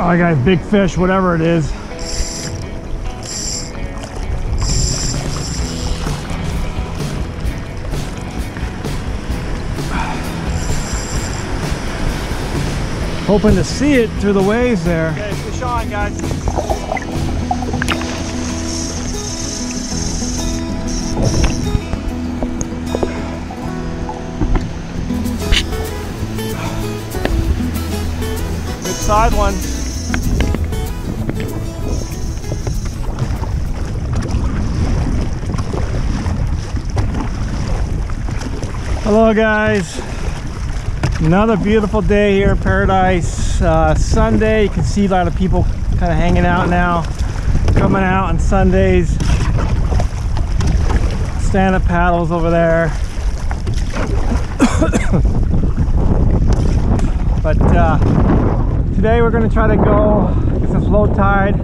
I got a big fish, whatever it is. Hoping to see it through the waves there. Okay, fish on, guys. Side one. Hello guys. Another beautiful day here in Paradise. Uh, Sunday, you can see a lot of people kind of hanging out now. Coming out on Sundays. Stand-up paddles over there. but uh, today we're going to try to go get some low tide.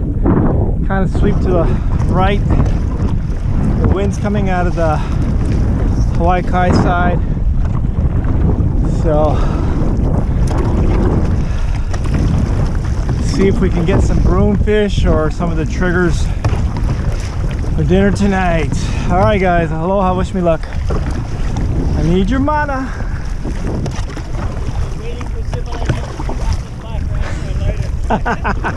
Kind of sweep to the right. The wind's coming out of the Hawaii side. So see if we can get some broomfish or some of the triggers for dinner tonight. All right, guys. Aloha. Wish me luck. I need your mana. Waiting for civilization to drop the background later. All right.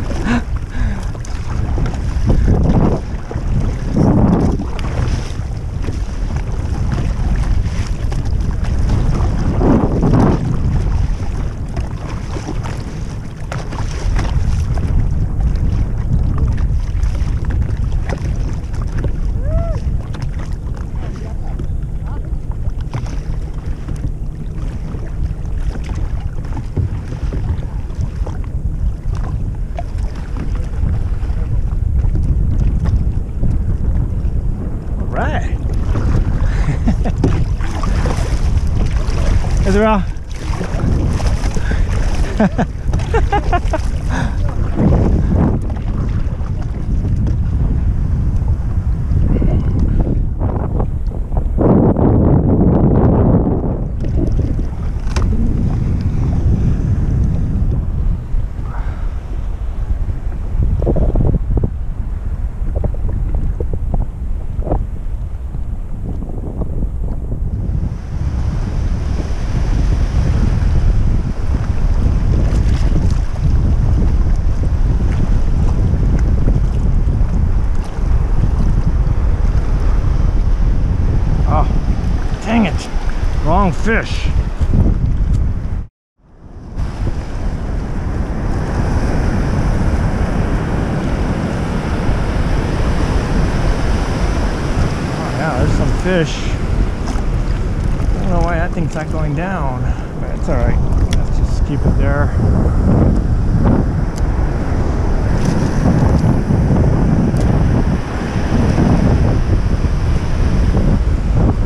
Ezra. Oh, dang it. Wrong fish. Oh, yeah, there's some fish. I don't know why that thing's not going down, but it's all right. Let's just keep it there.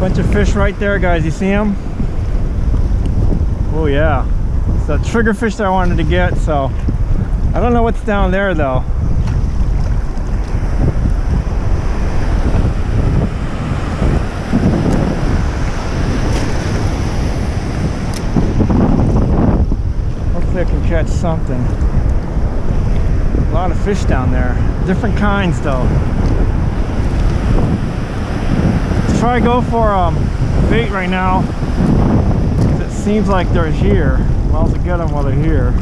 Bunch of fish right there, guys. You see them? Oh yeah. It's the trigger fish that I wanted to get. So I don't know what's down there though. Hopefully I can catch something. A lot of fish down there. Different kinds though. Let's try to go for um, bait right now. Seems like they're here. Well, well get them while they're here.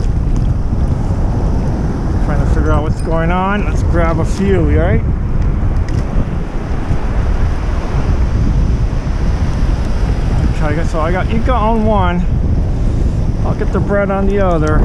Trying to figure out what's going on. Let's grab a few, you alright? Okay, so I got Ika on one. I'll get the bread on the other.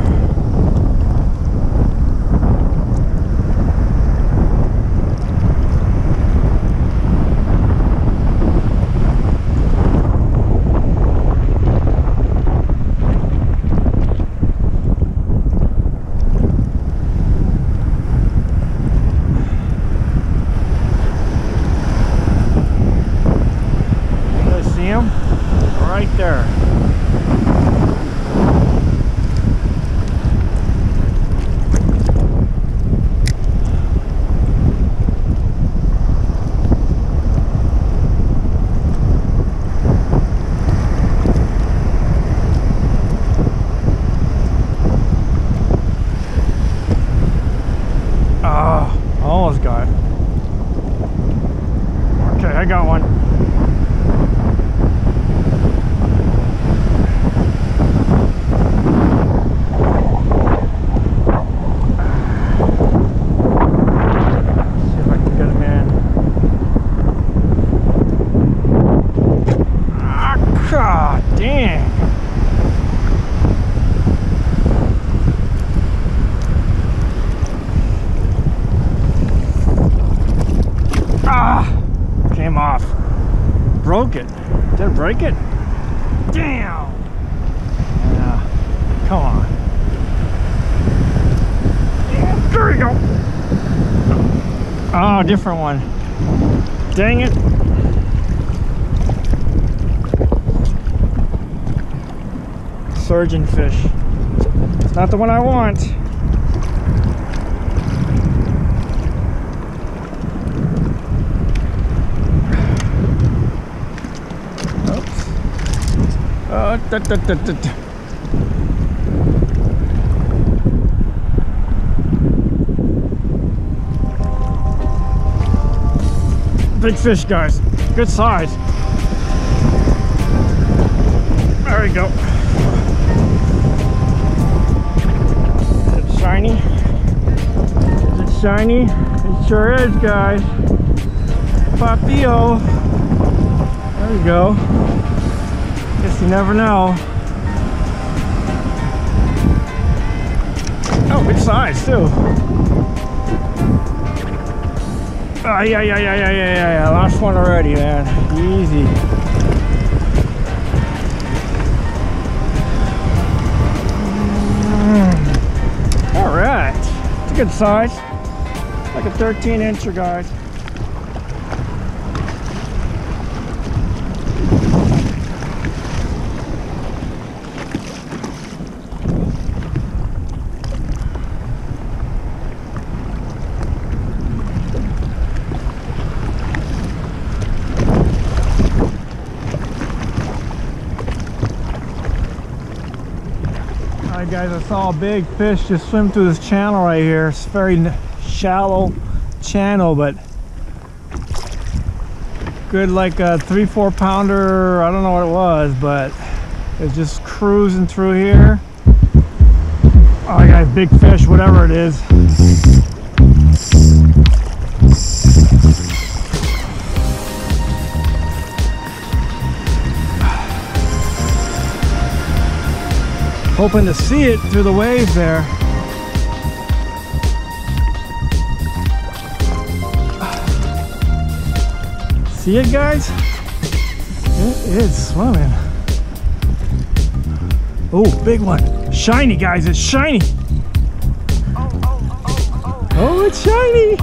broke it. Did I break it? Damn! Yeah. Come on. There you go. Oh, different one. Dang it. Surgeon fish. It's not the one I want. Oh, da, da, da, da, da. Big fish, guys. Good size. There we go. Is it shiny? Is it shiny? It sure is, guys. Papio. There we go. Guess you never know. Oh, good size too. Oh, yeah, yeah, yeah, yeah, yeah, yeah. Last one already, man. Easy. All right. It's a good size. Like a 13 incher, guys. Right, guys, I saw a big fish just swim through this channel right here. It's very shallow channel, but good like a three, four pounder. I don't know what it was, but it's just cruising through here. Oh, guys big fish, whatever it is. Hoping to see it through the waves there. See it, guys? It is swimming. Oh, big one. Shiny, guys. It's shiny. Oh, it's shiny.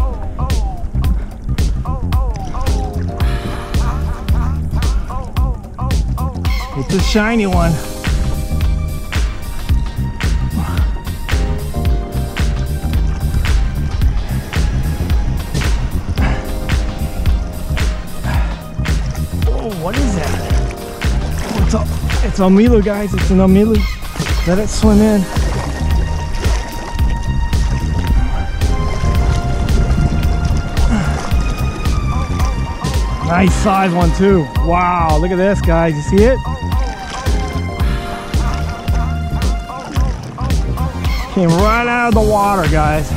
It's a shiny one. It's a Milu, guys. It's an Milu. Let it swim in. Nice size one too. Wow, look at this, guys. You see it? Came right out of the water, guys.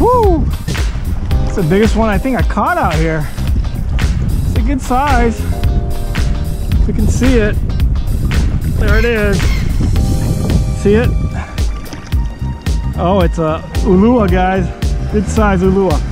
Woo! The biggest one I think I caught out here. It's a good size. If you can see it. There it is. See it? Oh, it's a Ulua, guys. Good size Ulua.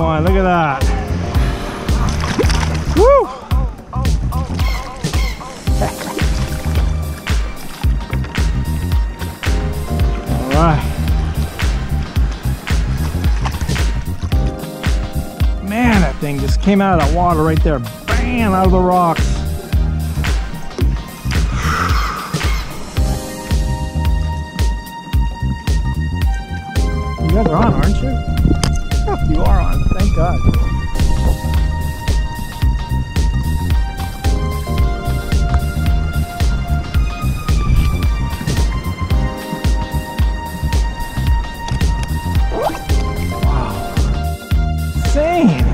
One. Look at that. Woo! All right. Man, that thing just came out of that water right there. Bam! Out of the rocks. You guys are on, aren't you? You are on, thank God. Wow. Insane.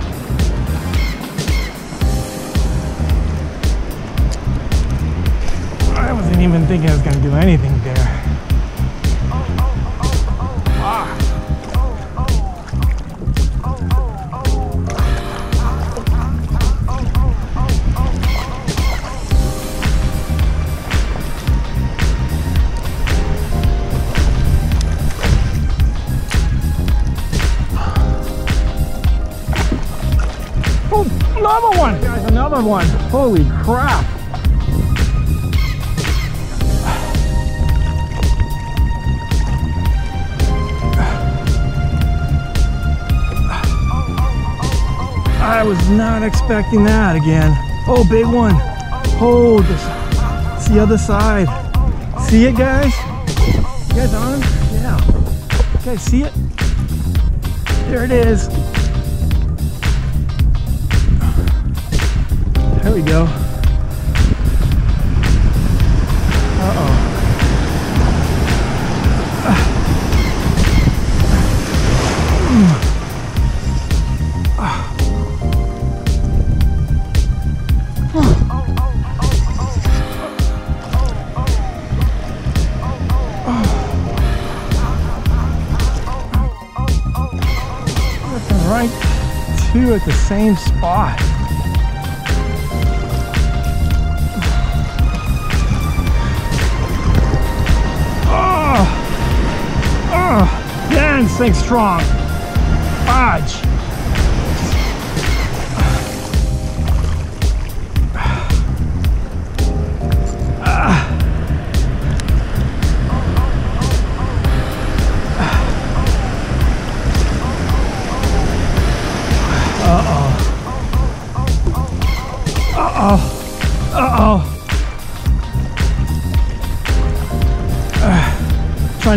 I wasn't even thinking I was going to do anything there. Another one! Guys, another one. Holy crap. I was not expecting that again. Oh, big one. Hold this. It's the other side. See it, guys? You guys on? Yeah. Guys see it? There it is. There we go. Uh-oh. Right two at the same spot. Oh, this thing's strong. Fudge.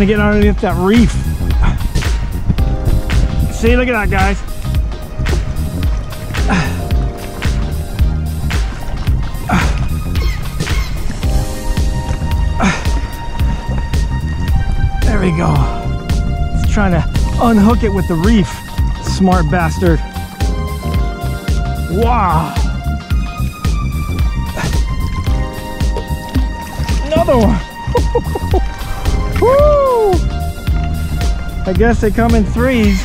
Trying to get underneath that reef. See, look at that, guys. There we go. He's trying to unhook it with the reef. Smart bastard. Wow. Another one. I guess they come in threes.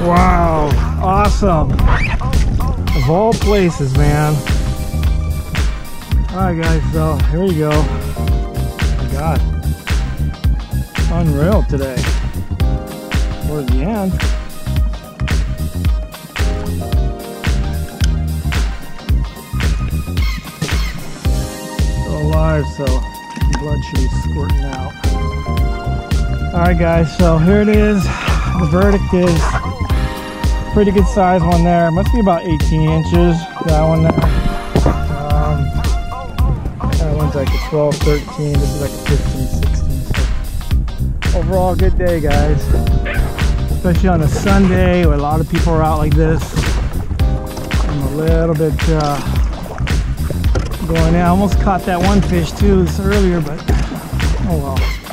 Wow, awesome. Of all places, man. All right, guys, so here we go. Oh my God. Unreal today. Towards the end. Still alive, so blood should be squirting out. All right, guys, so here it is. The verdict is pretty good size one there. Must be about 18 inches. That one there. Um, that one's like a 12, 13. This is like a 15, 16. So overall, good day, guys. Especially on a Sunday where a lot of people are out like this. I'm a little bit uh, going in. I almost caught that one fish too earlier, but oh well.